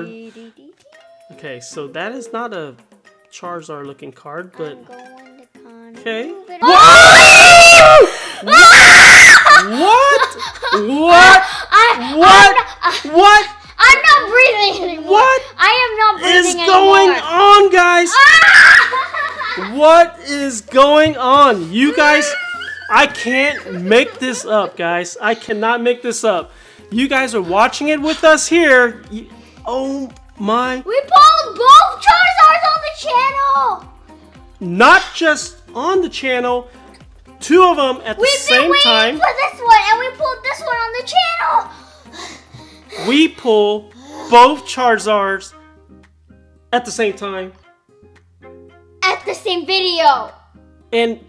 Okay, so that is not a Charizard looking card, but I'm going to con- okay. Move it What? What? I, What? I'm not, What I'm not breathing anymore. What I am not breathing is breathing going anymore. on, guys? Ah! What is going on? You guys, I can't make this up, guys. I cannot make this up. You guys are watching it with us here. Oh my. We pulled both Charizards on the channel. Not just on the channel, two of them at the We've been same waiting time. for this one, and we pulled this one on the channel. We pull both Charizards at the same time. At the same video. And